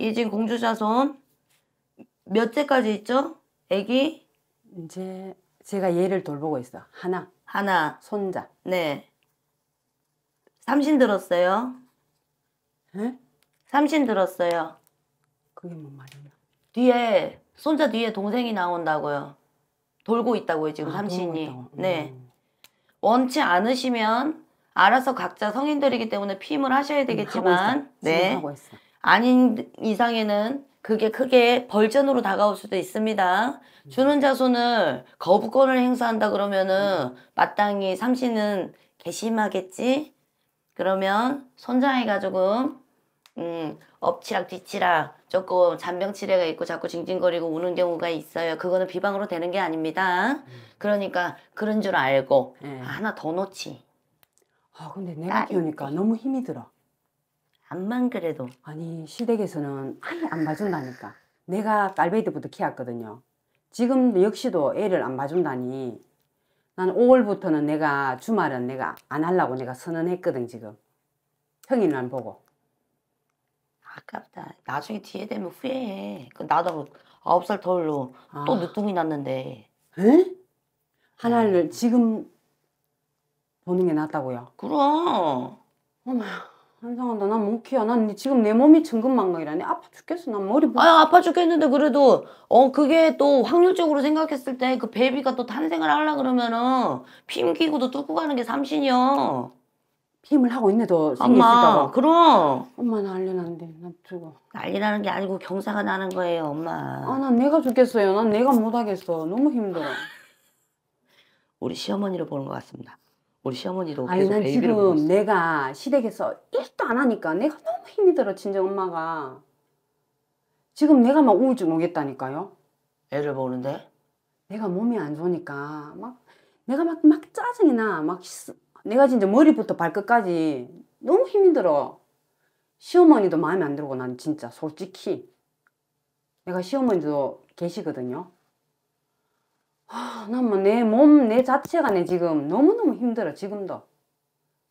이 지금 공주자손 몇째까지 있죠? 애기 이제 제가 얘를 돌보고 있어. 하나, 하나. 손자. 네. 삼신 들었어요. 에? 삼신 들었어요. 그게 뭔 말이야? 뒤에 손자 뒤에 동생이 나온다고요. 돌고 있다고요 지금 아, 삼신이. 네. 음. 원치 않으시면 알아서 각자 성인들이기 때문에 피임을 하셔야 하고 되겠지만 있어. 지금 네. 하고 있어. 아닌 이상에는 그게 크게 벌전으로 다가올 수도 있습니다. 주는 자손을 거부권을 행사한다 그러면은 마땅히 삼신은 개심하겠지. 그러면 손자아이가 조금 음, 엎치락 뒤치락 조금 잔병치레가 있고 자꾸 징징거리고 우는 경우가 있어요. 그거는 비방으로 되는 게 아닙니다. 그러니까 그런 줄 알고 예. 하나 더 놓지. 아 근데 내가 딸이 키우니까 너무 힘이 들어. 암만 그래도 아니 시댁에서는 아예 안 봐준다니까. 내가 깔베이드부터 키웠거든요. 지금 역시도 애를 안 봐준다니. 난 5월부터는 내가 주말은 내가 안 하려고 내가 선언했거든 지금. 형이날 보고. 아깝다. 나중에 뒤에 되면 후회해. 그 나도 아홉 살 덜로 아. 또 늦둥이 났는데. 에? 하나를 지금 보는 게 낫다고요? 그럼. 어머, 한상한다. 난못 키워. 난 지금 내 몸이 천근만근이라니 아파 죽겠어. 난 머리 부... 아유 아파 죽겠는데 그래도 어 그게 또 확률적으로 생각했을 때 그 베비가 또 탄생을 하려 그러면은 피임기구도 뚫고 가는 게 삼신이요. 힘을 하고 있네도 엄마. 그럼 엄마 난리 난데 나 죽어. 난리 나는 게 아니고 경사가 나는 거예요, 엄마. 아, 난 내가 죽겠어요. 난 내가 못하겠어. 너무 힘들어. 우리 시어머니를 보는 것 같습니다. 우리 시어머니도 아니, 계속 난 베이비를 지금 있어. 내가 시댁에서 일도 안 하니까 내가 너무 힘이 들어, 친정 엄마가. 지금 내가 막 우울증 오겠다니까요. 애를 보는데 내가 몸이 안 좋으니까 막 내가 막, 막 짜증이 나. 막 시- 내가 진짜 머리부터 발끝까지 너무 힘이 들어. 시어머니도 마음에 안 들고 난 진짜 솔직히 내가 시어머니도 계시거든요. 아, 난뭐내 몸, 내 자체가 내 지금 너무너무 힘들어, 지금도.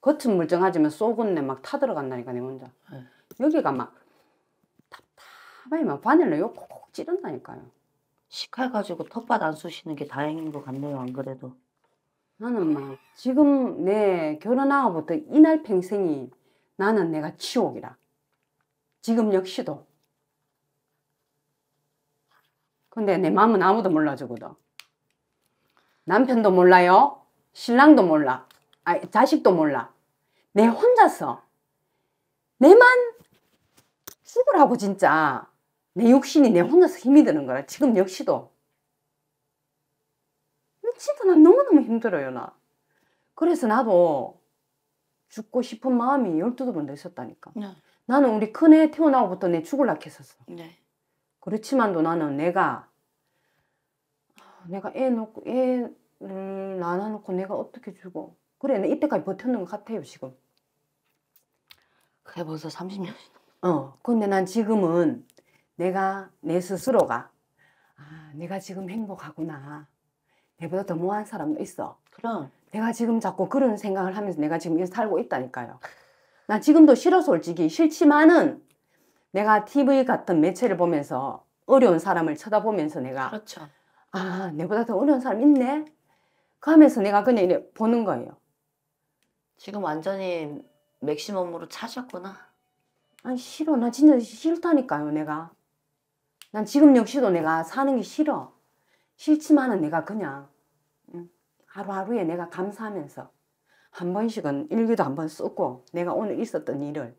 겉은 멀쩡하지만 속은 내 막 타들어간다니까, 내 혼자. 네. 여기가 막 답답하게 막 바늘로 요 콕콕 찌른다니까요. 식칼 가지고 텃밭 안 쑤시는 게 다행인 것 같네요, 안 그래도. 나는 막 지금 내 결혼하고부터 이날 평생이 나는 내가 치욕이라. 지금 역시도. 근데 내 마음은 아무도 몰라주거든. 남편도 몰라요. 신랑도 몰라. 아, 자식도 몰라. 내 혼자서 내만 죽으라고 진짜 내 육신이 내 혼자서 힘이 드는 거라. 지금 역시도. 진짜 난 너무너무 힘들어요, 나. 그래서 나도 죽고 싶은 마음이 12번 더 있었다니까. 네. 나는 우리 큰애 태어나고부터 내 죽을라 했었어. 네. 그렇지만도 나는 내가 아, 내가 애 놓고 애를 낳아놓고 내가 어떻게 죽어? 그래, 내 이때까지 버텼는 것 같아요, 지금. 그게 벌써 30년이 어, 근데 난 지금은 내가 내 스스로가 아, 내가 지금 행복하구나. 내보다 더 못한 사람도 있어. 그럼 내가 지금 자꾸 그런 생각을 하면서 내가 지금 여기서 살고 있다니까요. 나 지금도 싫어 솔직히 싫지만은 내가 TV 같은 매체를 보면서 어려운 사람을 쳐다보면서 내가 그렇죠. 아 내보다 더 어려운 사람 있네. 그 하면서 내가 그냥 이래 보는 거예요. 지금 완전히 맥시멈으로 차셨구나. 아니 싫어 나 진짜 싫다니까요 내가. 난 지금 역시도 내가 사는 게 싫어. 싫지만은 내가 그냥 응, 하루하루에 내가 감사하면서 한 번씩은 일기도 한 번 쓰고 내가 오늘 있었던 일을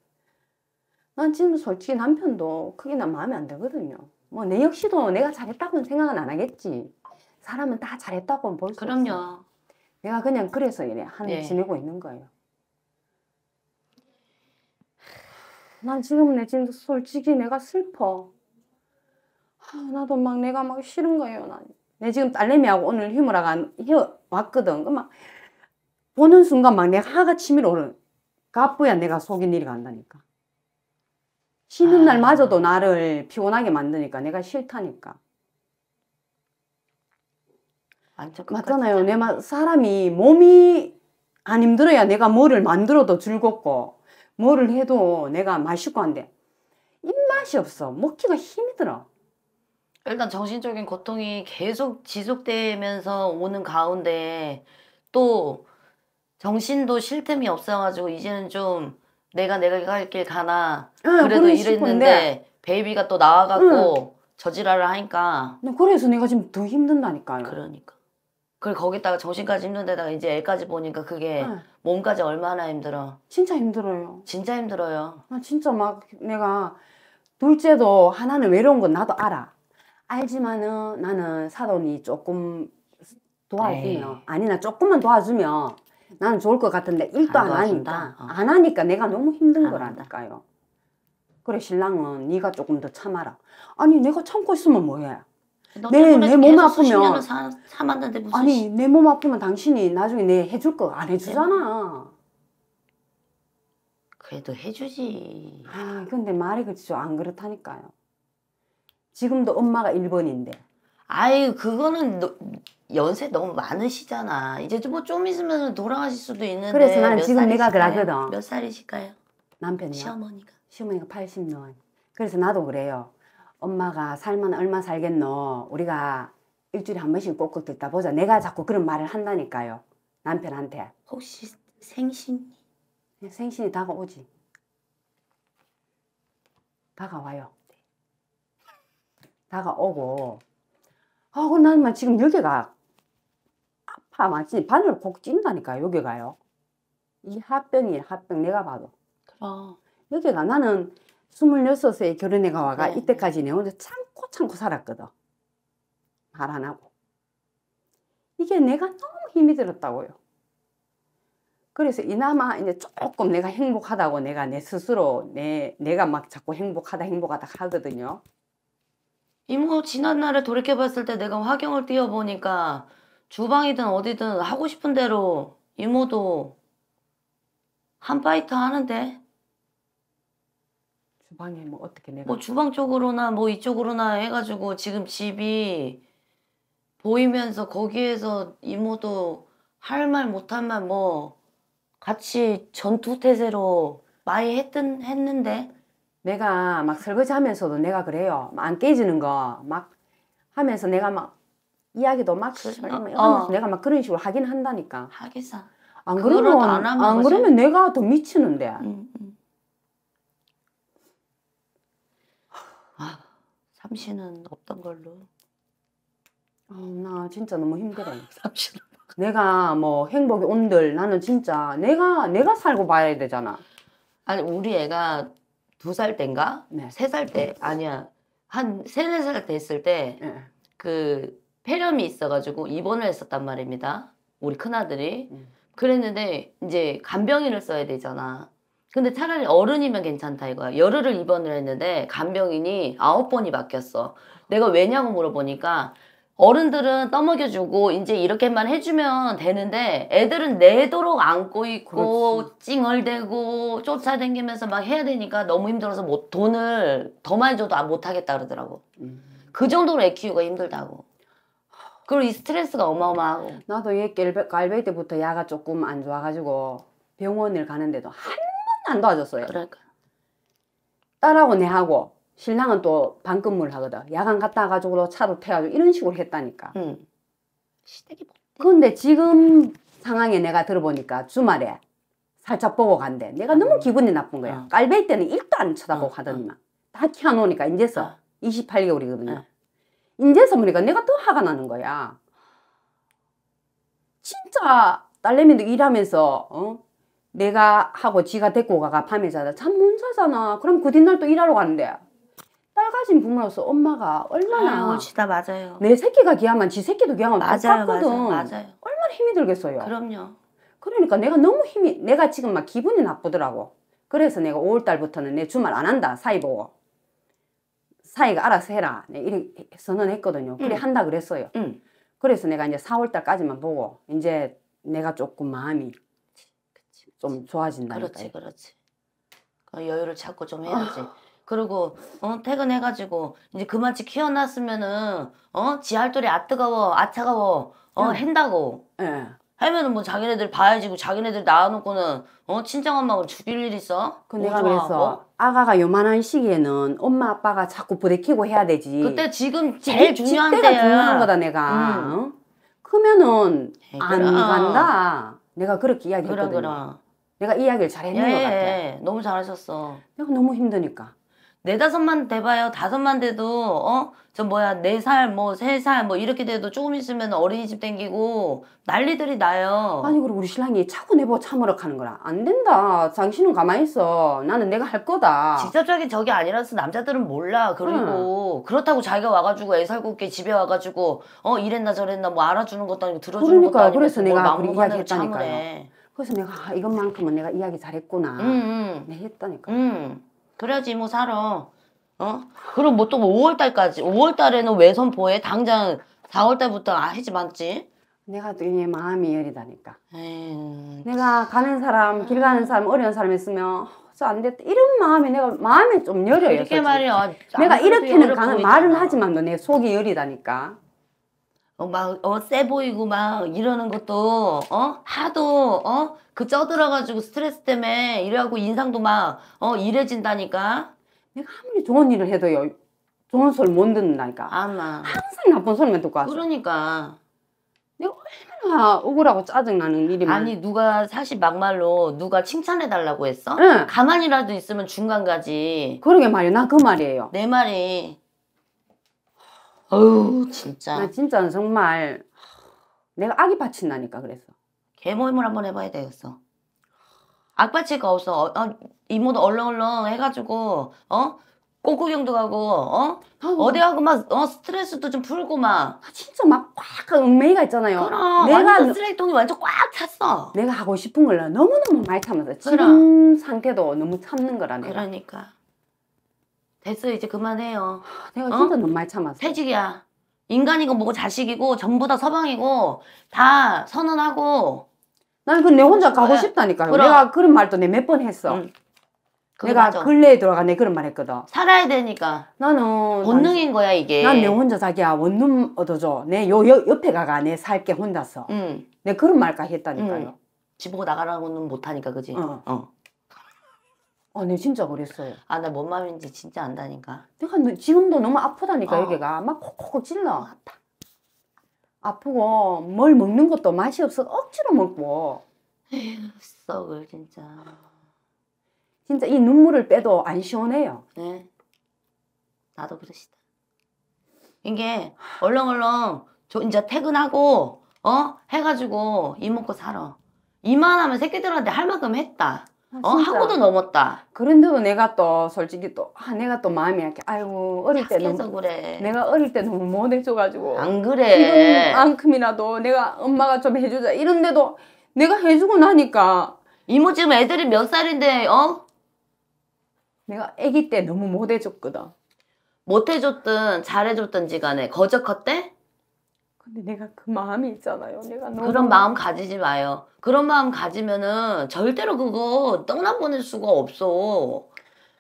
난 지금 솔직히 남편도 크게 난 마음에 안 들거든요. 뭐 내 역시도 내가 잘했다고는 생각은 안 하겠지. 사람은 다 잘했다고 볼수 없어. 그럼요. 내가 그냥 그래서 이래 한 예. 지내고 있는 거예요. 난 지금 내 진짜 솔직히 내가 슬퍼. 아, 나도 막 내가 막 싫은 거예요. 난. 내 지금 딸내미하고 오늘 휴 왔거든. 그막 보는 순간 막 내가 하가 치밀어 오른. 가쁘야 내가 속인 일이 간다니까. 쉬는 아. 날마저도 나를 피곤하게 만드니까 내가 싫다니까. 맞잖아요. 내 마, 사람이 몸이 안 힘들어야 내가 뭐를 만들어도 즐겁고 뭐를 해도 내가 맛있고 한데 입만 맛이 없어. 먹기가 힘이 들어. 일단 정신적인 고통이 계속 지속되면서 오는 가운데 또 정신도 쉴 틈이 없어가지고 이제는 좀 내가 내가 갈 길 가나 그래도 그래 이랬는데 베이비가 또 나와갖고 저지랄을 하니까 싶은데 그래서 내가 지금 더 힘든다니까요. 그러니까 그리고 거기다가 정신까지 힘든데다가 이제 애까지 보니까 그게 응, 몸까지 얼마나 힘들어 진짜 힘들어요. 진짜 힘들어요 나 진짜 막 내가 둘째도 하나는 외로운 건 나도 알아. 알지만은 나는 사돈이 조금 도와주면 에이. 아니 나 조금만 도와주면 나는 좋을 것 같은데 일도 안 안? 하니까 어. 안 하니까 내가 너무 힘든 안 거라니까요. 그래 신랑은 네가 조금 더 참아라. 아니 내가 참고 있으면 뭐해? 너 내- 때문에 내몸 아프면- 사, 아니 내 몸 아프면 당신이 나중에 내 해줄 거 안 해주잖아. 그래도 해주지 아 근데 말이 그렇죠 안 그렇다니까요. 지금도 엄마가 1번인데 아이 그거는 너- 연세 너무 많으시잖아. 이제 뭐 좀 있으면 돌아가실 수도 있는데. 그래서 나는 몇 지금 내가? 그러거든. 몇 살이실까요? 남편이요. 시어머니가. 시어머니가 80년. 그래서 나도 그래요. 엄마가 살면 얼마 살겠노. 우리가 일주일에 한 번씩 꼭꼭 듣다 보자. 내가 자꾸 그런 말을 한다니까요. 남편한테. 혹시 생신? 생신이 다가오지. 다가와요. 다가오고. 아, 그 나는 지금 여기가 아파. 마치 바늘 콕 찐다니까, 여기 가요. 이 합병이 합병 내가 봐도. 그럼. 여기가 나는 26세 결혼해가 와가 네. 이때까지 내 혼자 참고 참고 살았거든. 말 안 하고. 이게 내가 너무 힘이 들었다고요. 그래서 이나마 이제 조금 내가 행복하다고 내가 내 스스로 내, 내가 막 자꾸 행복하다 행복하다 하거든요. 이모 지난 날에 돌이켜 봤을 때 내가 화경을 띄워 보니까 주방이든 어디든 하고 싶은 대로 이모도 한 파이터 하는데. 주방에 뭐 어떻게 내가 뭐 주방 쪽으로나 뭐 이쪽으로나 해가지고 지금 집이 보이면서 거기에서 이모도 할 말 못한 말뭐 같이 전투 태세로 많이 했던 했는데. 내가 막 설거지 하면서도 내가 그래요. 안 깨지는 거. 막 하면서 내가 막 이야기도 막 그- 막 어, 어. 내가 막 그런 식으로 하긴 한다니까. 하기사 안 그러면 안 안. 그러면 내가 더 미치는데. 음, 음. 아 삼시는 없던 걸로 아, 나 진짜 너무 힘들어. 삼시는 내가 뭐 행복이 온들 나는 진짜 내가 내가 살고 봐야 되잖아. 아니 우리 애가 두살 때인가 네. 세 살 때 아니야 한 세네 살 됐을 때 예. 그 폐렴이 있어가지고 입원을 했었단 말입니다. 우리 큰아들이. 음. 그랬는데 이제 간병인을 써야 되잖아. 근데 차라리 어른이면 괜찮다 이거야. 열흘을 입원을 했는데 간병인이 아홉 번이 바뀌었어. 내가 왜냐고 물어보니까 어른들은 떠먹여주고 이제 이렇게만 해주면 되는데 애들은 내도록 안고 있고 찡얼대고 쫓아다니면서 막 해야 되니까 너무 힘들어서 못 돈을 더 많이 줘도 안 못하겠다 그러더라고. 음. 그 정도로 애 키우기가 힘들다고. 그리고 이 스트레스가 어마어마하고. 나도 얘 갈배, 때부터 야가 조금 안 좋아가지고 병원을 가는데도 한 번도 안 도와줬어요. 그러니까. 딸하고 내하고 신랑은 또 반근무를 하거든. 야간 갔다 와가지고 차로 태워가지고 이런 식으로 했다니까. 응. 시댁이 뭐. 근데 지금 상황에 내가 들어보니까 주말에 살짝 보고 간대. 내가 너무 기분이 나쁜 거야. 어. 깔베이 때는 일도 안 쳐다보고 어, 하더니만. 다 키워놓으니까 이제서 어. 28개월이거든요. 어. 이제서 보니까 내가 더 화가 나는 거야. 진짜 딸내미도 일하면서 어? 내가 하고 지가 데리고 가가 밤에 자다 잠 못 자잖아. 그럼 그 뒷날 또 일하러 가는데 딸 가진 부모로서 엄마가 얼마나 아유, 진짜 맞아요. 내 새끼가 기하면 지 새끼도 기하면 맞아요, 똑같거든. 맞아요, 맞아요. 얼마나 힘이 들겠어요. 그럼요. 그러니까 내가 너무 힘이 내가 지금 막 기분이 나쁘더라고. 그래서 내가 5월 달부터는 내 주말 안 한다. 사이 보고. 사이가 알아서 해라. 내 이렇게 선언했거든요. 그래 응. 한다 그랬어요. 응. 그래서 내가 이제 4월 달까지만 보고 이제 내가 조금 마음이 좀 좋아진다니까. 그렇지, 그렇지. 그 여유를 찾고 좀 해야지. 그리고 어, 퇴근해가지고 이제 그만치 키워놨으면은 어, 지 할돌이 아 뜨거워, 아 차가워, 어, 응. 한다고. 예. 하면은 뭐 자기네들 봐야지 뭐 자기네들 낳아놓고는 어 친정 엄마를 죽일 일 있어? 그 내가 오죽하고? 그래서 아가가 요만한 시기에는 엄마 아빠가 자꾸 부대끼고 해야 되지. 그때 지금 제일 지- 중요한 때야. 중요한 거다 내가. 음. 어? 크면은 안 그럼. 간다. 내가 그렇게 이야기했거든. 그럼. 내가 이야기를 잘했는 것 같아. 예, 너무 잘하셨어. 내가 너무 힘드니까. 네다섯만 돼봐요. 다섯만 돼도 어? 저 뭐야 네 살 뭐 세 살 뭐 이렇게 돼도 조금 있으면 어린이집 땡기고 난리들이 나요. 아니 그리고 우리 신랑이 자꾸 내보고 참으라 하는 거라. 안 된다. 당신은 가만히 있어. 나는 내가 할 거다. 직접적인 적이 아니라서 남자들은 몰라. 그리고 그렇다고 자기가 와가지고 애 살고 있게 집에 와가지고 어 이랬나 저랬나 뭐 알아주는 것도 아니고 들어주는 것도 그러니까요. 아니고 그래서 뭘 내가 먹는 이야기했다니까요. 그래서 내가 아, 이것만큼은 내가 이야기 잘했구나. 응, 응. 내 했다니까. 음, 그래야지 뭐 살아. 어? 그럼 뭐또 5월 달까지. 5월 달에는 왜 선포해? 당장 4월 달부터 아, 하지 맞지? 내가 또 이게 마음이 열이다니까. 에휴, 내가 가는 사람, 길 가는 사람, 어려운 사람 있으면 저 안 됐다. 이런 마음이 내가 마음이 좀 열려요. 이렇게. 말이야. 내가 이렇게는 가는. 말은 하지만도 내 속이 열이다니까. 어, 막, 어, 세 보이고 막 이러는 것도, 어? 하도, 어? 그 쪄들어가지고 스트레스 때문에 이래갖고 인상도 막, 어, 이래진다니까? 내가 아무리 좋은 일을 해도 요. 좋은 소리 못 듣는다니까. 아마. 항상 나쁜 소리만 듣고 왔어. 그러니까. 얼마나 억울하고 짜증나는 일이 많아. 아니, 누가 사실 막말로 누가 칭찬해달라고 했어? 응. 가만히라도 있으면 중간 가지. 그러게 말이에요. 나그 말이에요. 내 말이. 어우, 진짜. 나 진짜 정말 내가 악이 받친다니까 그래서. 개모임을 한번 해봐야 되겠어. 악바치가 없어. 어, 어, 이모도 얼렁얼렁 해가지고, 어? 꽃구경도 가고, 어? 어디 가고 막, 어, 스트레스도 좀 풀고 막. 아, 진짜 막꽉 얽매이가 있잖아요. 그럼, 내가 완전 쓰레기통이 완전 꽉 찼어. 내가 하고 싶은 걸 너무너무 많이 참았어. 지금 상태도 너무 참는 거라 내가. 그러니까. 됐어, 이제 그만해요. 내가 어? 진짜 너무 많이 참았어. 퇴직이야. 인간이고 뭐고 자식이고 전부 다 서방이고 다 선언하고. 나는 그내 혼자 가고 싶어요. 싶다니까요. 그럼. 내가 그런 말도 내 몇 번 했어. 응. 그거 내가 맞아. 근래에 들어가 내 그런 말 했거든. 살아야 되니까. 나는 본능인 거야, 이게. 난 내 혼자 자기야 원룸 얻어줘. 내 요 옆에 가가 내 살게 혼자서. 응. 내 그런 말까지 했다니까요. 응. 집보고 나가라고는 못하니까, 그지? 어. 어. 어, 내 진짜 그랬어요. 아, 나뭔 마음인지 진짜 안다니까. 내가 너- 지금도 너무 아프다니까 어. 여기가 막 콕콕 찔러. 아프고 뭘 먹는 것도 맛이 없어 억지로 먹고 썩을, 진짜. 진짜 이 눈물을 빼도 안 시원해요. 네. 나도 그러시다. 이게, 얼렁얼렁, 저 이제 퇴근하고, 어? 해가지고, 이 먹고 살아. 이만하면 새끼들한테 할 만큼 했다. 어? 진짜. 하고도 넘었다. 그런데도 내가 또 솔직히 또 아, 내가 또 마음이 이렇게 아이고 어릴 때 너무 그래. 내가 어릴 때 너무 못해줘가지고 안 그래. 지금만큼이라도 내가 엄마가 좀 해주자 이런데도 내가 해주고 나니까 이모 지금 애들이 몇 살인데, 어? 내가 아기 때 너무 못해줬거든. 못해줬든 잘해줬든지 간에 거저 컸대? 근데 내가 그 마음이 있잖아요. 내가 너무 그런 마음 가지지 마요. 그런 마음 가지면은 절대로 그거 떠나보낼 수가 없어.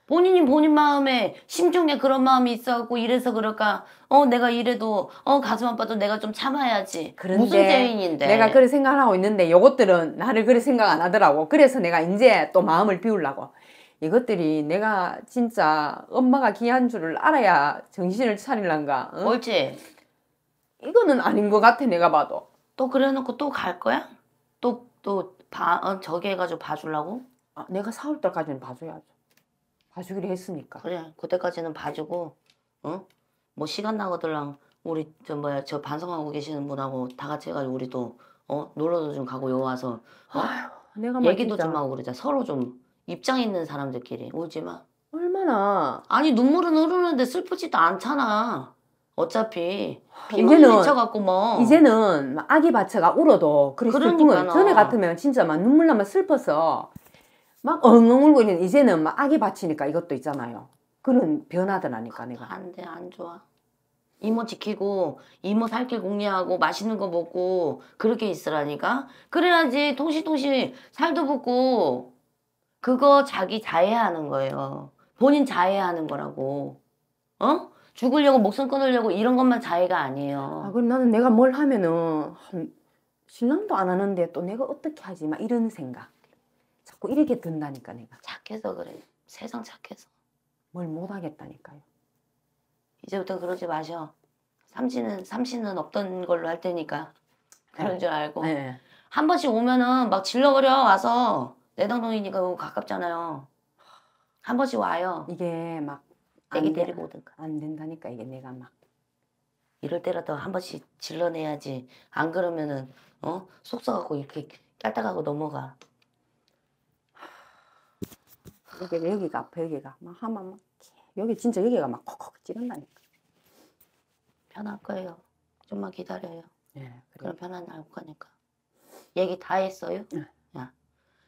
본인이 본인 마음에 심중에 그런 마음이 있어갖고 이래서 그럴까? 어 내가 이래도 어 가슴 아파도 내가 좀 참아야지. 그런데 무슨 죄인인데? 내가 그래 생각하고 있는데 요것들은 나를 그래 생각 안 하더라고. 그래서 내가 이제 또 마음을 비우려고. 이것들이 내가 진짜 엄마가 귀한 줄을 알아야 정신을 차릴란가. 응? 옳지. 이거는 아닌 것 같아 내가 봐도. 또 그래놓고 또 갈 거야? 또또봐 어, 저기 해가지고 봐주려고? 아, 내가 4월달까지는 봐줘야죠. 봐주기로 했으니까. 그래 그때까지는 봐주고 어? 뭐 시간 나거들랑 우리 저 뭐야 저 반성하고 계시는 분하고 다 같이 해가지고 우리도 어 놀러도 좀 가고 요 와서 어? 내가 막 얘기도 진짜 좀 하고 그러자 서로 좀 입장 있는 사람들끼리 울지 마 얼마나 아니 눈물은 흐르는데 슬프지도 않잖아 어차피 이제는 미쳐갖고 뭐 이제는 막 아기 바쳐가 울어도 건 그러니까요. 전에 같으면 진짜 막 눈물 나면 슬퍼서 막 엉엉 울고 있는 이제는 막 아기 바치니까 이것도 있잖아요. 그런 변화더라니까 내가. 안 돼 안 좋아 이모 지키고 이모 살길 공략하고 맛있는 거 먹고 그렇게 있으라니까 그래야지 통시통시 살도 붙고 그거 자기 자해하는 거예요 본인 자해하는 거라고 어 죽으려고 목숨 끊으려고 이런 것만 자해가 아 아니에요 그럼 나는 내가 뭘 하면은 한 신랑도 안 하는데 또 내가 어떻게 하지? 막 이런 생각. 자꾸 이렇게 든다니까 내가. 착해서 그래. 세상 착해서. 뭘 못 하겠다니까요. 이제부터 그러지 마셔. 삼시는 삼시는 없던 걸로 할 테니까 그런 줄 알고 네. 한 번씩 오면은 막 질러거려 와서 내당동이니까 가깝잖아요. 한 번씩 와요. 이게 막 애기 데리고 오든가. 안 된다니까 이게 내가 막. 이럴 때라도 한 번씩 질러내야지. 안 그러면은 어 속썩하고 이렇게 깔딱하고 넘어가. 여기 여기가 아파 여기가 막 하면 막 여기 진짜 여기가 막 콕콕 찌른다니까. 편할 거예요. 좀만 기다려요. 예. 그럼 편안 날 거니까. 얘기 다 했어요? 네.